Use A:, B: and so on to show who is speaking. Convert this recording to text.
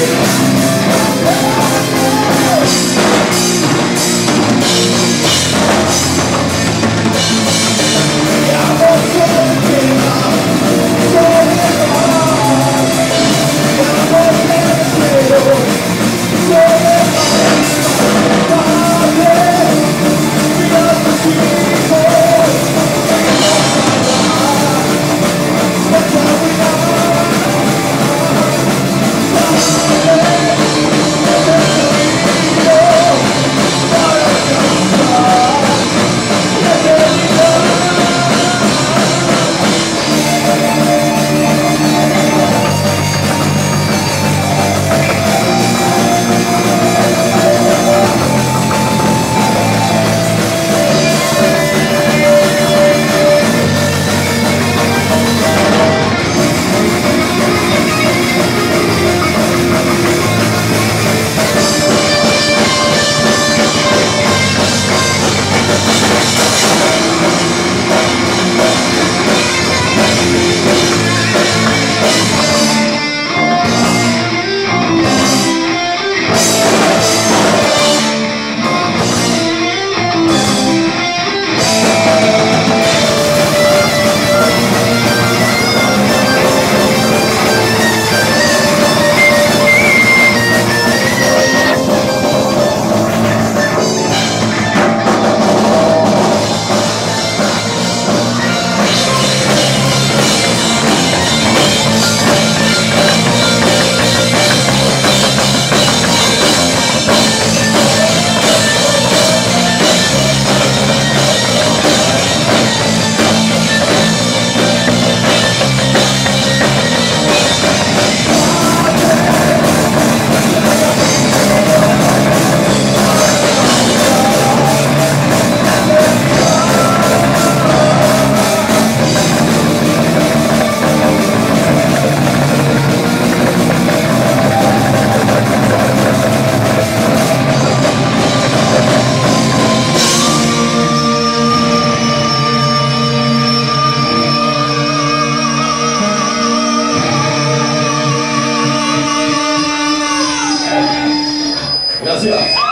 A: Yeah. します